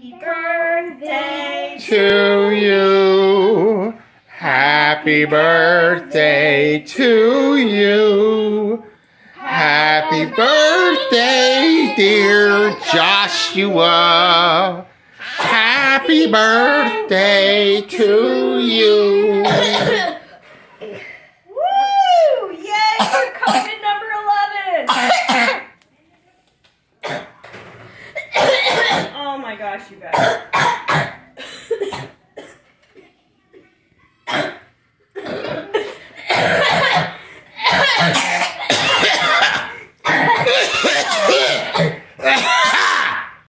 Happy birthday to you. Happy birthday to you. Happy birthday, dear Joshua. Happy birthday to you. my gosh, you guys. Ah!